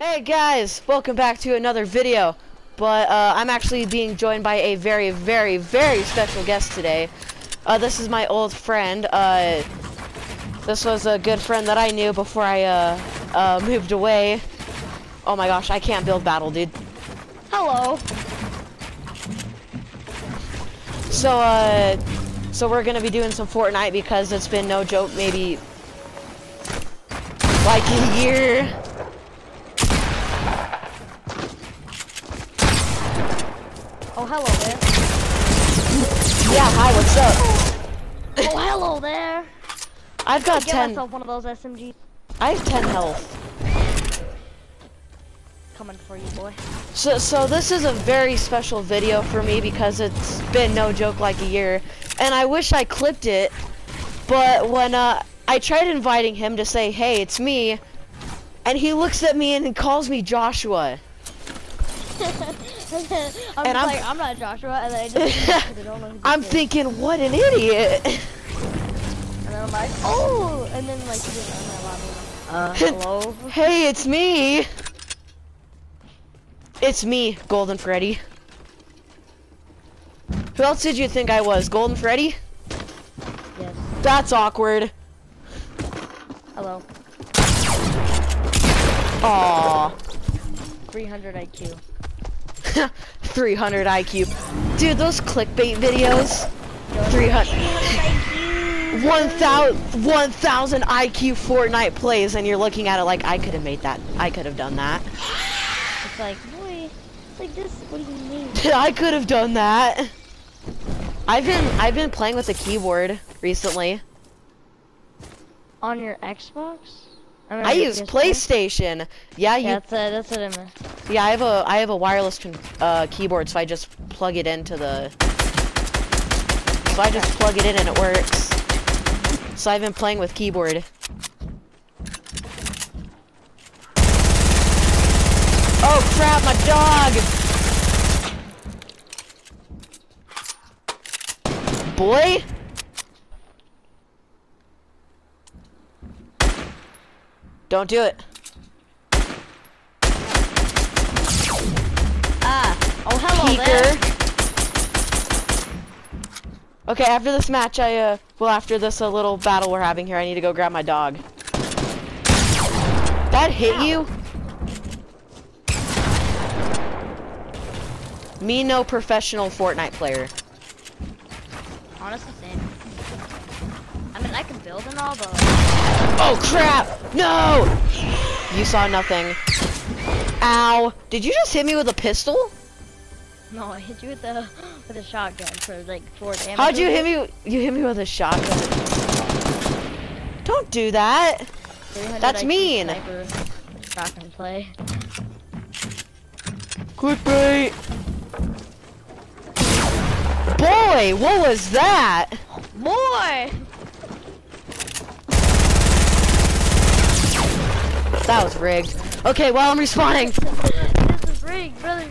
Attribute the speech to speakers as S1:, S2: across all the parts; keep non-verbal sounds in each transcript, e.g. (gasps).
S1: Hey guys, welcome back to another video. But uh, I'm actually being joined by a very, very, very special guest today. Uh, this is my old friend. Uh, this was a good friend that I knew before I uh, uh, moved away. Oh my gosh, I can't build battle, dude.
S2: Hello.
S1: So, uh, so we're gonna be doing some Fortnite because it's been no joke, maybe like a year.
S2: Hello there.
S1: Yeah, hi, what's up?
S2: Oh, hello there.
S1: I've got
S2: Get
S1: 10,
S2: myself one of those SMGs.
S1: I have 10 health.
S2: Coming for you, boy.
S1: So, so this is a very special video for me because it's been no joke like a year, and I wish I clipped it, but when uh, I tried inviting him to say, hey, it's me, and he looks at me and calls me Joshua. (laughs)
S2: I'm
S1: And I'm-
S2: like, I'm not Joshua, and then I just (laughs) don't know
S1: I'm
S2: is.
S1: thinking, what an idiot.
S2: And then I'm like, oh, and then like, he know. Uh, (laughs) hello.
S1: hey, it's me. It's me, Golden Freddy. Who else did you think I was? Golden Freddy?
S2: Yes.
S1: That's awkward.
S2: Hello.
S1: Aww.
S2: 300 IQ. (laughs)
S1: 300 IQ. Dude, those clickbait videos. 300. 1,000 1,000 IQ Fortnite plays, and you're looking at it like, I could have made that. I could have done that.
S2: It's like, boy, it's like this. What do you mean? (laughs)
S1: I could have done that. I've been I've been playing with the keyboard recently.
S2: On your Xbox?
S1: I use
S2: PS4?
S1: PlayStation. Yeah, you.
S2: Yeah, that's, uh, that's what I meant.
S1: Yeah, I have a I have a wireless con uh, keyboard, so I just plug it into the. So I just plug it in and it works. So I've been playing with keyboard. Oh crap, my dog! Boy? Don't do it.
S2: Ah. Oh, hello there.
S1: Okay, after this match, I, uh, well, after this uh, little battle we're having here, I need to go grab my dog. That hit you? Me no professional Fortnite player.
S2: Honestly, same. I mean, I can build and all, but
S1: Oh crap! No! You saw nothing. Ow. Did you just hit me with a pistol?
S2: no, I hit you with the with a shotgun for like four damage.
S1: How'd you hit me? You hit me with a shotgun. Don't do that. That's
S2: IQ
S1: mean.
S2: sniper Shotgun play.
S1: Clickbait. Boy, what was that?
S2: Boy!
S1: That was rigged. Okay, well I'm respawning. (laughs)
S2: this is rigged, brother.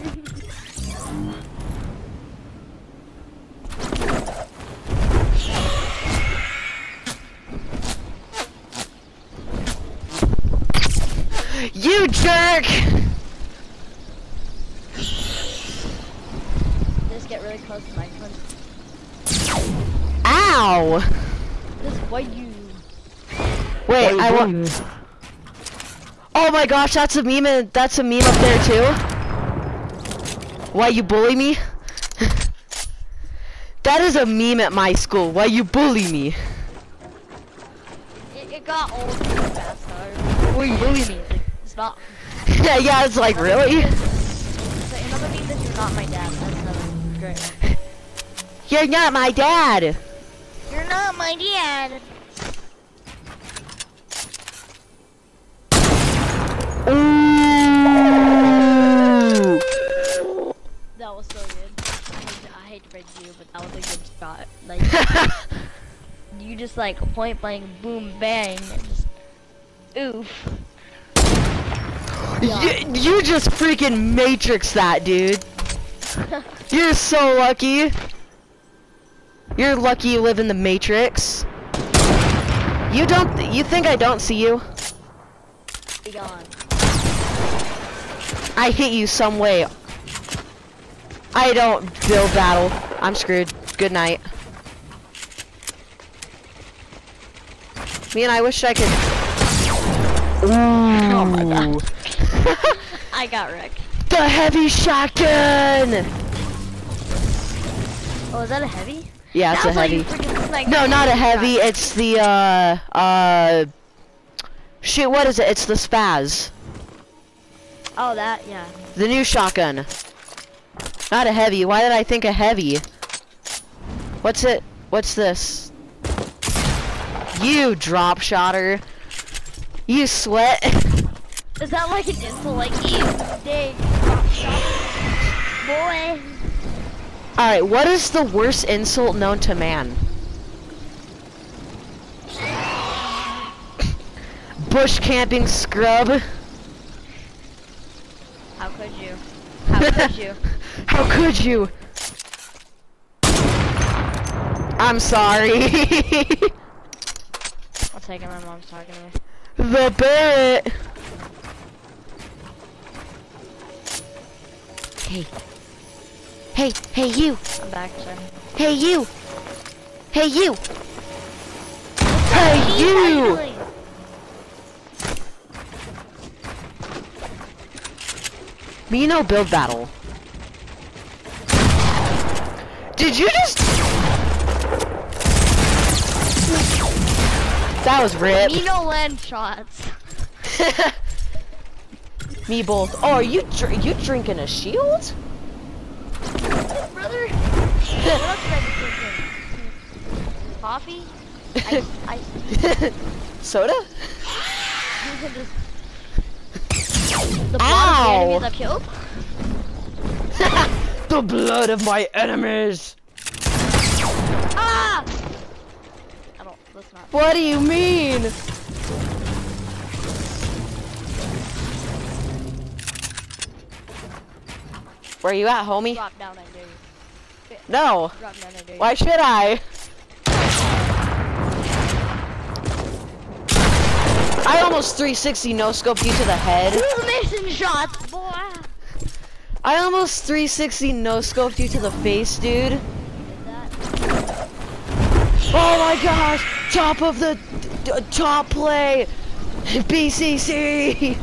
S1: You jerk!
S2: Just get really close to my gun.
S1: Ow!
S2: Just why you?
S1: Wait, I want. Oh my gosh, that's a meme. and- That's a meme up there too. Why you bully me? (laughs) that is a meme at my school. Why you bully me?
S2: It, it got old fast though. Why you bully me? It's not. (laughs)
S1: yeah, yeah. It's like really.
S2: It's like, another means that you're not my dad. That's another great. (laughs)
S1: You're not my dad.
S2: You're not my dad. Hate, to, I hate to break you, but that was a good shot. Like (laughs) you just like point blank, boom, bang, and just oof.
S1: you, you just freaking matrix that, dude. (laughs) You're so lucky. You're lucky you live in the matrix. You don't. You think I don't see you?
S2: Be gone.
S1: I hit you some way. I don't build battle. I'm screwed. Good night. Me and I wish I could. Ooh.
S2: Oh my god. (laughs) I got wrecked.
S1: The heavy shotgun.
S2: Oh, is that a heavy?
S1: Yeah, it's a
S2: Sounds like
S1: heavy.
S2: you freaking sniped
S1: No, not a heavy. It's the uh uh. Shit, what is it? It's the spaz.
S2: Oh, that, yeah.
S1: The new shotgun. Not a heavy. Why did I think a heavy? What's it? What's this? You drop shotter. You sweat. (laughs)
S2: Is that like an insult? Like, ew, dig, drop shot. Boy.
S1: Alright, what is the worst insult known to man? Bush camping scrub.
S2: How could you? How could you? (laughs)
S1: How could you? I'm sorry. (laughs)
S2: I'll take it, my mom's talking to me.
S1: the Barrett. Hey. Hey, hey you.
S2: I'm back, sir.
S1: Hey you. Hey you. Hey you. Me no build battle. Did you just? That was rip.
S2: Me no land shots. (laughs)
S1: Me both. Oh, are you dr you drinking a shield?
S2: Brother. what else did I be drinking? Coffee? I, I, (laughs)
S1: Soda? (laughs)
S2: The
S1: Ow.
S2: the enemies I killed?
S1: The blood of my enemies.
S2: Ah! I don't, let's not.
S1: What do you mean? Where you at, homie?
S2: Drop down, I dare you.
S1: No.
S2: Drop down, I dare you.
S1: Why should I? I almost 360 no scoped you to the head.
S2: Who's missing shots, boy?
S1: I almost 360 no scoped you to the face, dude. Oh my gosh! Top of the d- top play! BCC!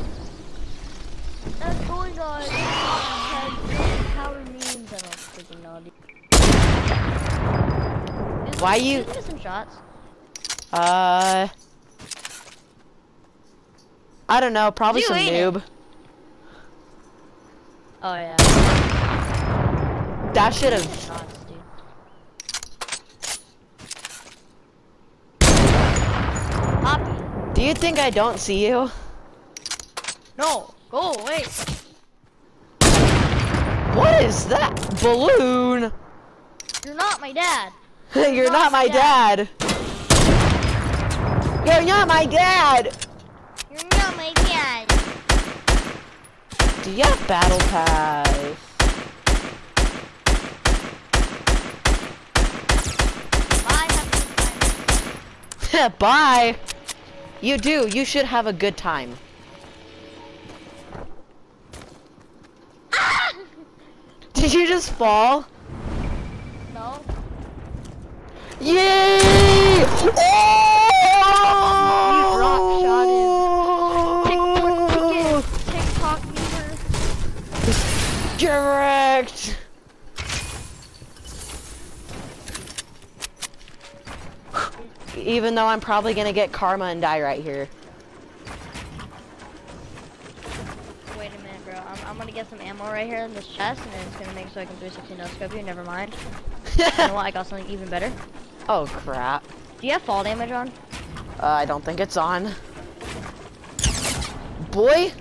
S2: That's going on. Power memes. I don't freaking know. dude. Who's-
S1: Why you-
S2: missing shots?
S1: Uh. I don't know, probably
S2: You
S1: some
S2: noob. it. Oh yeah.
S1: That should have. Do you think I don't see you?
S2: No. Go away.
S1: What is that? Balloon!
S2: You're not my dad. (laughs)
S1: You're not
S2: not
S1: my dad. You're not my dad!
S2: You're not my dad.
S1: Do you have battle pass?
S2: Bye. Have a good time.
S1: Bye! You do, you should have a good time. (laughs) Did you just fall?
S2: No.
S1: Yay! Oh! Correct. Even though I'm probably gonna get karma and die right here.
S2: Wait a minute, bro. I'm, I'm gonna get some ammo right here in this chest, and it's gonna make so I can 360 no scope you. Never mind. You know what? I got something even better. (laughs)
S1: oh crap.
S2: Do you have fall damage on?
S1: Uh, I don't think it's on. Boy?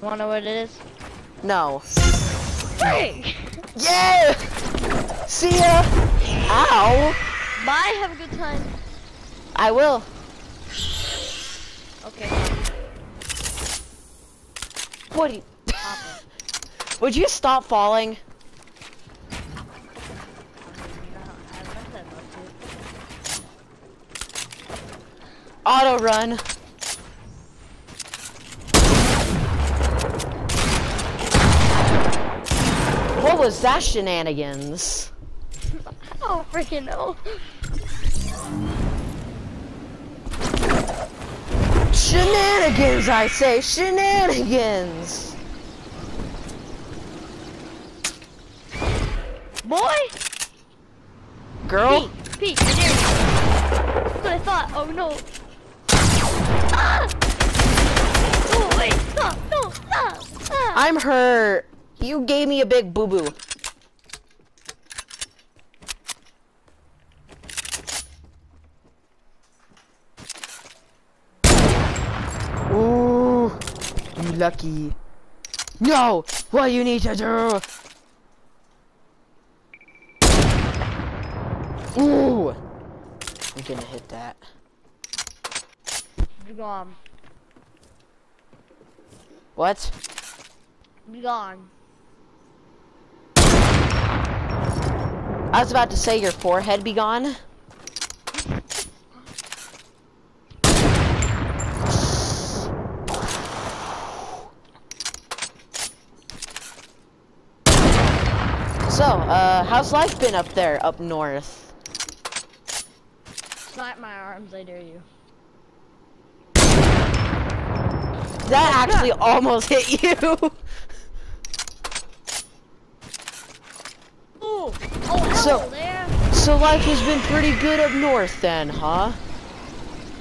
S2: Wanna know what it is?
S1: No.
S2: Frick!
S1: Yeah! See ya! Ow!
S2: Bye. Have a good time.
S1: I will.
S2: Okay.
S1: What do you... (laughs) Would you stop falling?
S2: Auto mean, you know how- as much as I'd love to.
S1: Auto run. What was that shenanigans?
S2: Oh, freaking no.
S1: Shenanigans, I say, shenanigans.
S2: Boy!
S1: Girl,
S2: Pete, Pete, you're near me. That's what I thought. Oh no. Ah! Oh, wait, stop, no, stop. Ah.
S1: I'm hurt. You gave me a big boo boo. Ooh, you lucky. No, what you need to do? Ooh, I'm gonna hit that.
S2: Be gone.
S1: What?
S2: Be gone.
S1: I was about to say your forehead be gone. So, uh, how's life been up there, up north?
S2: Slap my arms, I dare you.
S1: That actually almost hit you. (laughs)
S2: Oh, oh, hell
S1: So-
S2: there.
S1: so life has been pretty good up north then, huh?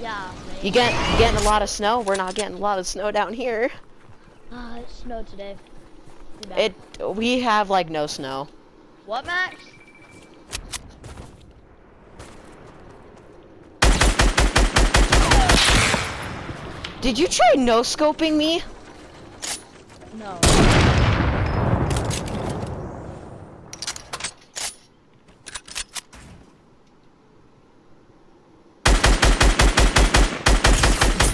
S2: Yeah,
S1: You get getting a lot of snow? We're not getting a lot of snow down here.
S2: Ah, it snowed today.
S1: It we have like no snow.
S2: What, Max?
S1: Did you try no scoping me?
S2: No.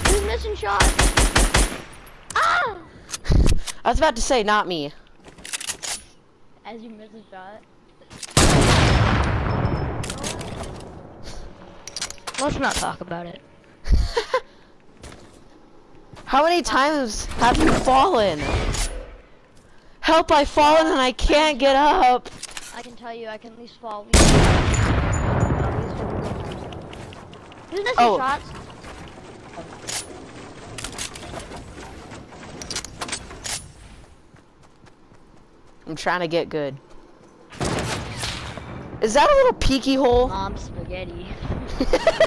S2: Who's missing shot? Ah!
S1: I was about to say not me.
S2: As you miss a shot. (laughs) Let's not talk about it. (laughs)
S1: How many times have you fallen? Help, I've fallen and I can't get up.
S2: I can tell you, I can at least fall. At least, at least 50 times.
S1: Oh.
S2: shots?
S1: I'm trying to get good. Is that a little peeky hole?
S2: Mom spaghetti. (laughs)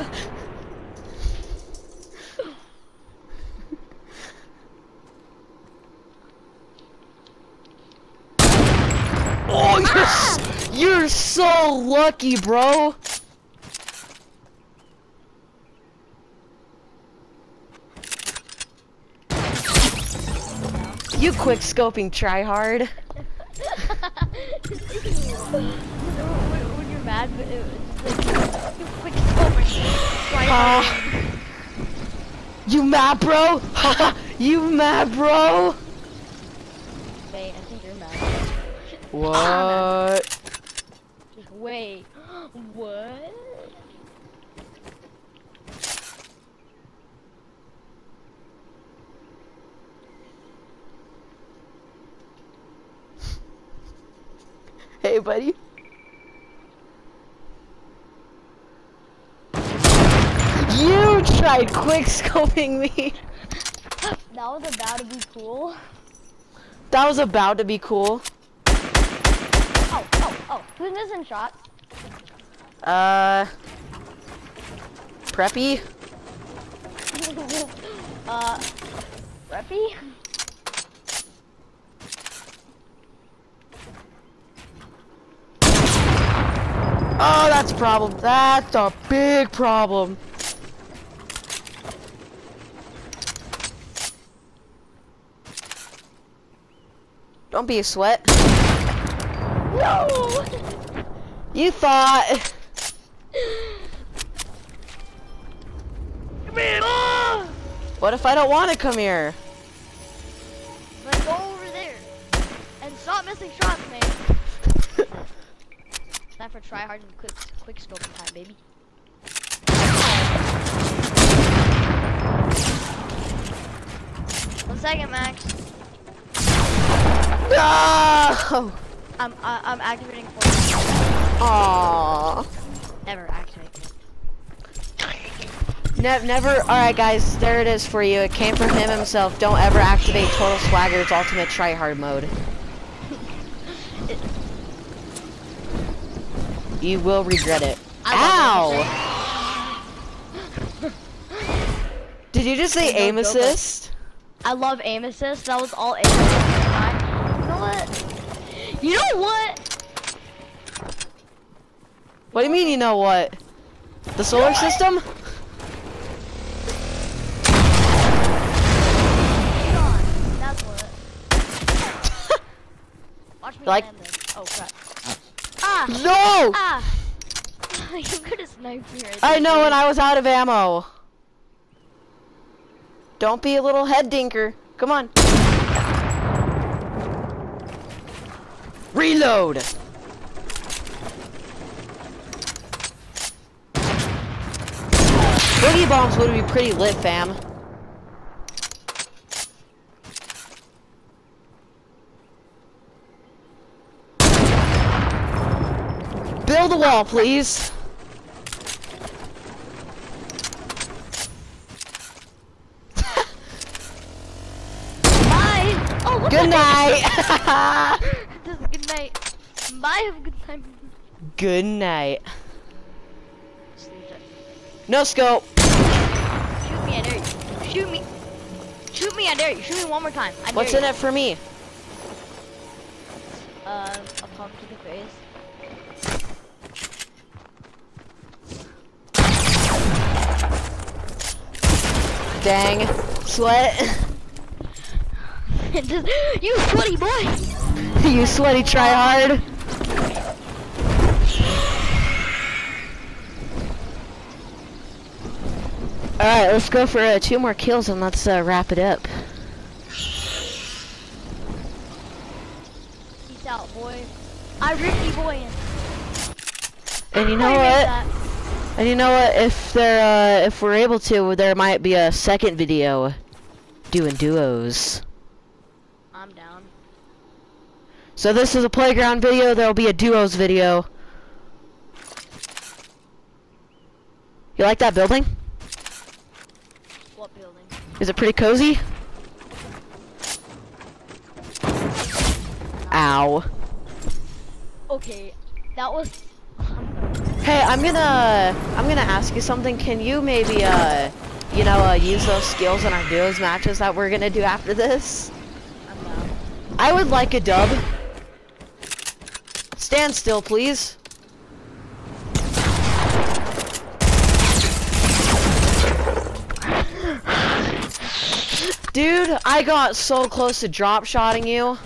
S1: Oh, you're, s- you're so lucky, bro. You quick scoping tryhard.
S2: When, when you're mad, but it was like, you quick scope Try
S1: Ah. You mad, bro? (laughs) you mad, bro?
S2: Wait, I think you're mad.
S1: What?
S2: Just wait. (gasps) what?
S1: Hey, buddy. You tried quick scoping me.
S2: That was about to be cool.
S1: That was about to be cool.
S2: Oh, oh, oh. Who's missing shots?
S1: Uh, preppy. (laughs)
S2: uh, Reppy?
S1: Oh, that's a problem. That's a big problem. Don't be a sweat.
S2: No!
S1: You thought.
S2: Come here! Ah!
S1: What if I don't want to come here?
S2: Like, go over there. And stop missing shots, man. Time for try hard and quick, quick scope time, baby. One second, Max.
S1: No!
S2: I'm I, I'm activating Fortnite.
S1: Aww.
S2: Never activate.
S1: Ne never. Alright, guys, there it is for you. It came from him himself. Don't ever activate Total Swagger's Ultimate Tryhard mode. You will regret it.
S2: I
S1: Ow! Did you just say aim assist?
S2: I love aim assist. That was all aim assist. You know what? You know what?
S1: What do you mean you know what? The solar system?
S2: Come on. What. (laughs) Watch me
S1: Like-
S2: land this. Oh crap. Ah!
S1: No!
S2: Ah! (laughs) you could have sniped me right
S1: I know and I was out of ammo. Don't be a little head dinker. Come on. Reload! Boogie bombs would be pretty lit, fam. Build a wall, please.
S2: Bye! Oh, what
S1: Good night.
S2: This (laughs) is (laughs) good night. Bye, have a good time.
S1: Good night. No scope.
S2: Shoot me, I dare you. Shoot me. Shoot me, I dare you. Shoot me one more time. I
S1: What's
S2: you.
S1: in it for me?
S2: Uh, a pump to the face.
S1: Dang. Sweat. (laughs)
S2: You sweaty boy! (laughs)
S1: you sweaty try hard. Alright, let's go for uh, two more kills and let's uh, wrap it up.
S2: Peace out, boy. I ripped you, boy.
S1: And you know what? And you know what? If there, uh, if we're able to, there might be a second video doing duos.
S2: I'm down.
S1: So this is a playground video. There will be a duos video. You like that building?
S2: What building?
S1: Is it pretty cozy? Ow.
S2: Okay, that was.
S1: Hey, I'm gonna I'm gonna ask you something. Can you maybe uh you know uh, use those skills in our duos matches that we're gonna do after this? I would like a dub. Stand still, please. Dude, I got so close to drop shotting you.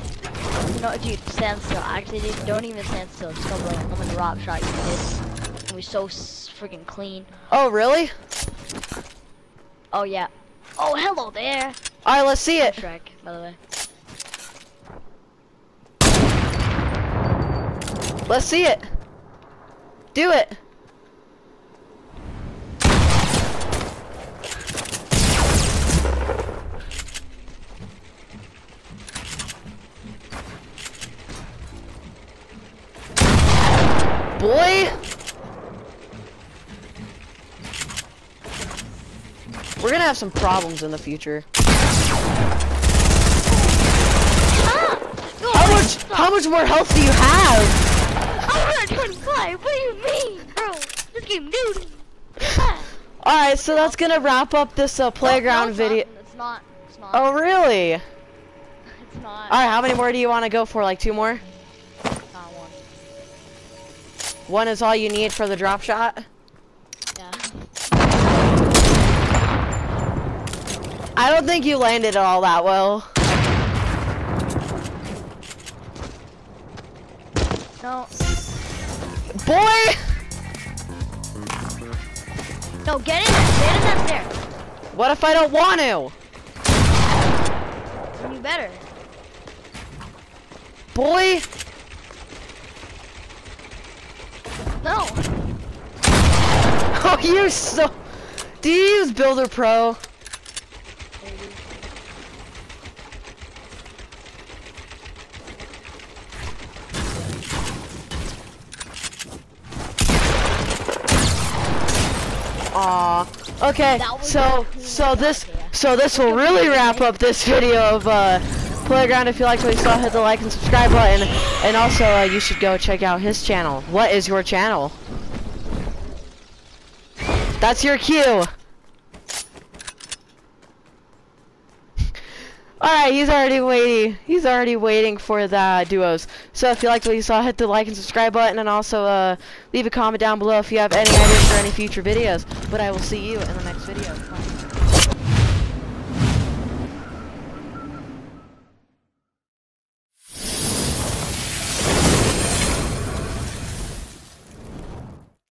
S2: No, dude, stand still. Actually, dude, don't even stand still. Just go, bro. I'm gonna drop shot you. We so freaking clean.
S1: Oh, really?
S2: Oh yeah. Oh, hello there.
S1: Alright, let's see it.
S2: Shrek, by the way.
S1: Let's see it. Do it. Boy. We're gonna have some problems in the future.
S2: Ah!
S1: How much, how much more health do you have?
S2: I'm at 25. What do you mean, bro? This game, dude. Ah.
S1: Alright, so that's gonna wrap up this uh, playground
S2: no, it's
S1: video.
S2: Not. It's not. It's not.
S1: Oh, really?
S2: It's not.
S1: Alright, how many more do you want to go for? Like two more?
S2: Not one.
S1: One is all you need for the drop shot?
S2: Yeah.
S1: I don't think you landed it all that well.
S2: No.
S1: Boy!
S2: No, get in there. Get in that stair.
S1: What if I don't want to?
S2: Then you better.
S1: Boy!
S2: No. (laughs)
S1: Oh, you so... Do you use Builder Pro? Okay, so so this so this will really wrap up this video of uh, Playground. If you liked what you saw, hit the like and subscribe button, and also uh, you should go check out his channel. What is your channel? That's your cue. Alright, he's already waiting. He's already waiting for the duos. So if you liked what you saw, hit the like and subscribe button, and also uh, leave a comment down below if you have any ideas for any future videos. But I will see you in the next.